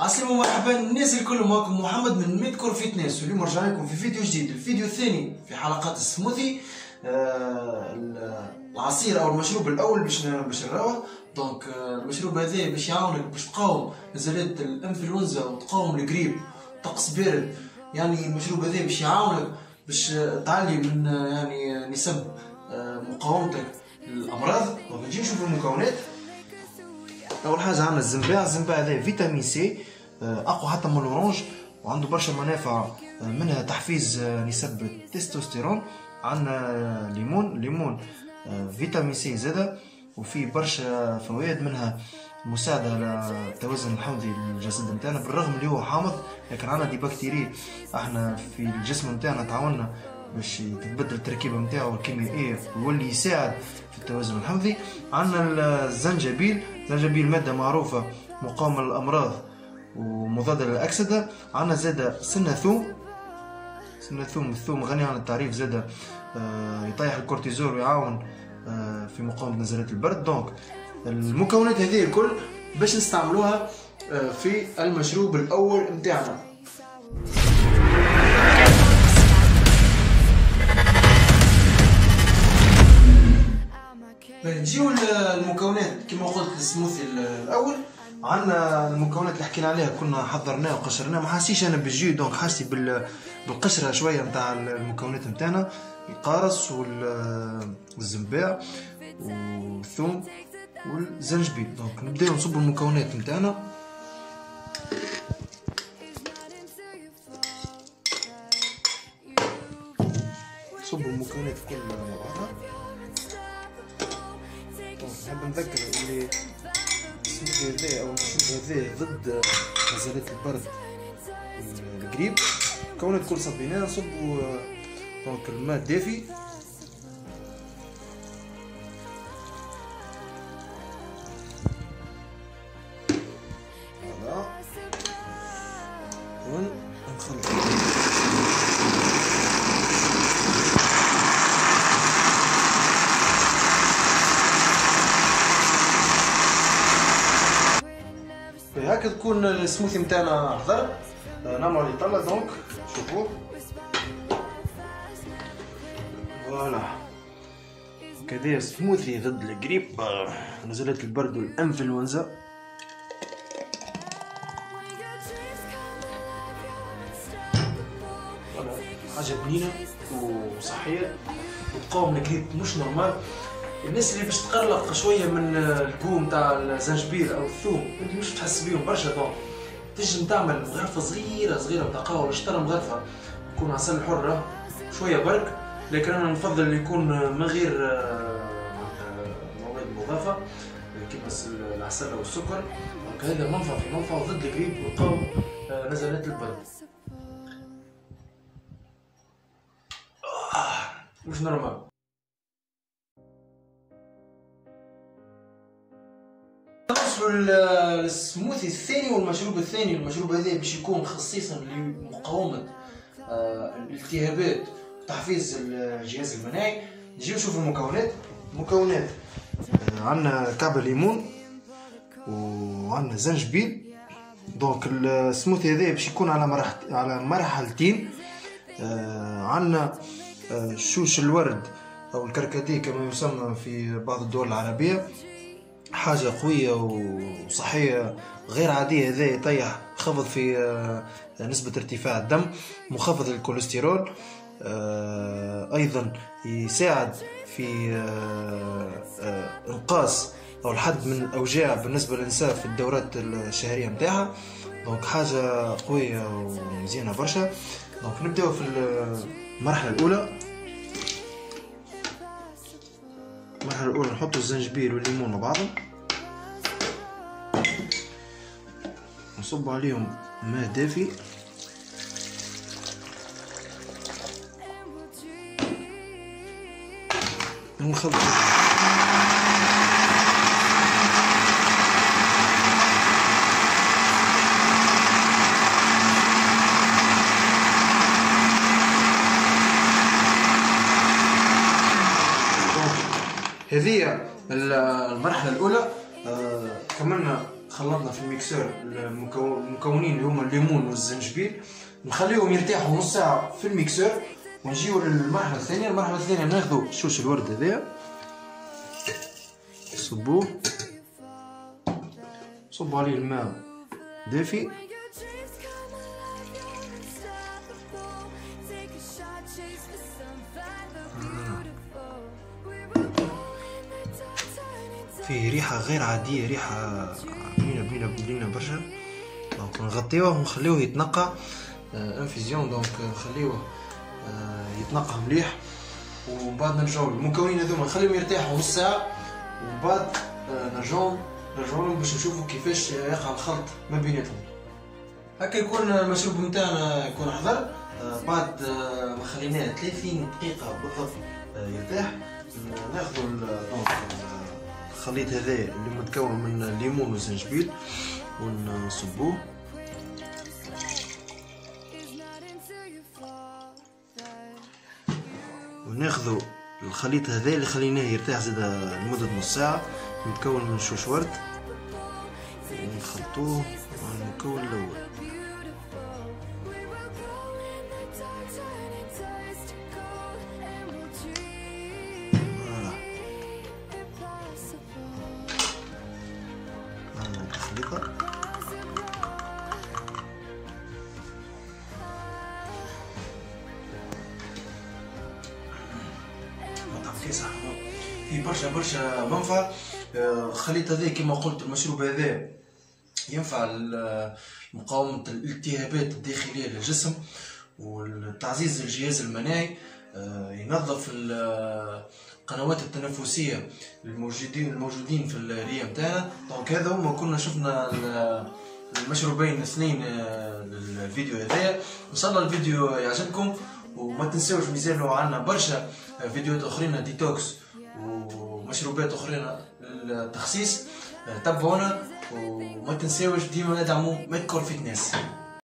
عسلامة مرحبا الناس الكل معكم محمد من ميدكور فيتنس. واليوم رجعنا لكم في فيديو جديد. الفيديو الثاني في حلقات السموثي آه العصير أو المشروب الأول باش باش donc آه المشروب هذا باش يعاونك باش تقاوم نزلات الإنفلونزا وتقاوم القريب. طقس بارد. يعني المشروب هذا باش يعاونك باش تعلي من يعني نسب آه مقاومتك للأمراض. donc نجي نشوف المكونات. أول حاجة عندنا الزنباع. الزنباع هذا فيتامين سي آه، أقوى حتى من ال orange وعنده برشا منافع آه، منها تحفيز آه، نسب التستوستيرون عندنا ليمون. ليمون فيتامين سي زادة وفي برشا فوائد منها مساعدة على التوازن الحمضي للجسد نتاعنا بالرغم اللي هو حامض لكن عندنا des bactéries إحنا في الجسم نتاعنا تعاوننا باش تتبدل التركيبة نتاعو الكيميائية ويولي يساعد التوازن الحمضي عندنا الزنجبيل. الزنجبيل مادة معروفة مقاومة للأمراض ومضادة للأكسدة. عندنا زادة سنة ثوم سنة ثوم الثوم غني عن التعريف زادة آه، يطيح الكورتيزول ويعاون آه، في مقاومة نزلات البرد. donc المكونات هذه الكل باش نستعملوها آه، في المشروب الأول نتاعنا. نجيو المكونات كما قلت السموثي الأول. عندنا المكونات اللي حكينا عليها كنا حضرناها وقشرناها. ما حاسيش أنا بالجي donc حاسي بالقشرة شوية نتاع المكونات نتاعنا القارص والزنباع والثوم والزنجبيل. donc نبداو نصب المكونات نتاعنا نصب المكونات كلها مع بعضها. نحب نذكر اللي السموذي هذا أو المشروب هذا ضد نزلات البرد القريب. كونت كل صبيناه نصبوا donc الماء الدافي. هكا تكون السموثي نتاعنا حضر نعملو عليه طلة donc شوفوا voilà. كذا سموثي ضد الجريب نزلت البرد والإنفلونزا. حاجة بنينة وصحية. وتقاوم الجريب مش normal. الناس اللي باش تقلق شوية من ال goût تاع الزنجبيل أو الثوم أنت مش تحس بيهم برشا donc تنجم تعمل مغرفة صغيرة صغيرة تاع قهوة ولا مغرفة. تكون عسل حرة شوية برك لكن أنا نفضل يكون من غير مواد مضافة كيما العسل أو السكر. donc هذا منفع في منفع ضد القريب ويقاوم نزلات البرد. مش نورمال. نوصلوا للسموثي الثاني والمشروب الثاني. المشروب هذا باش يكون خصيصا لمقاومة آه، الالتهابات وتحفيز الجهاز المناعي. نجي نشوف المكونات. المكونات آه، عندنا كعب ليمون وعندنا زنجبيل دونك السموثي هذا باش يكون على مرحل على مرحلتين. آه، عندنا شوش الورد أو الكركديه كما يسمى في بعض الدول العربية. حاجة قوية وصحية غير عادية هذا يطيح خفض في آه، نسبة ارتفاع الدم مخفض للكوليسترول آه، أيضا يساعد في آه، إنقاص أو الحد من الأوجاع بالنسبة للنساء في الدورات الشهرية متاعها. donc حاجة قوية ومزيانة برشا. donc نبدأو في المرحلة الأولى. المرحلة الأولى نحط الزنجبيل والليمون مع بعضهم. نصب عليهم ماء دافي ونخلط هذه المرحلة الأولى آه، كملنا خلطنا في الميكسور المكونين اللي هما الليمون والزنجبيل. نخليهم يرتاحوا نص ساعة في الميكسور ونجيو للمرحلة الثانية. المرحلة الثانية ناخذو شوش الورد هذايا. نصبوه نصبو عليه الماء دافي. فيه ريحة غير عادية ريحة بنينة بنينة بنينة برشا. دونك نغطيوه ونخليوه يتنقى. infusion donc نخليوه آه، يتنقى مليح. ومن بعد نرجعو المكونين هذوما نخليهم يرتاحوا نص ساعة. ومن بعد آه، نرجعو لهم باش نشوفوا كيفاش يقع الخلط ما بيناتهم. هكا يكون المشروب نتاعنا يكون حضر. آه، بعد ما خليناه 30 دقيقة بالضبط يرتاح. ناخذ donc الخليط هذا اللي متكون من الليمون والزنجبيل ونصبوه وناخذ الخليط هذا اللي خليناه يرتاح زاد لمدة نص ساعة متكون من شوش ورد ونخلطوه مع المكون الأول. كيس فيه برشا برشا منفعة الخليط هذا كما قلت المشروب هذا ينفع مقاومة الالتهابات الداخلية للجسم وتعزيز الجهاز المناعي. ينظف القنوات التنفسية الموجودين الموجودين في الريه نتاعنا donc هذا هما كنا شفنا المشروبين الاثنين آه، للفيديو هذايا. إن شاء الله الفيديو يعجبكم وما تنساوش مازالوا عندنا برشا فيديوهات أخرين détox ومشروبات أخرين للتخسيس آه، تابعونا وما تنساوش ديما ندعموا ميدكور فيتنس.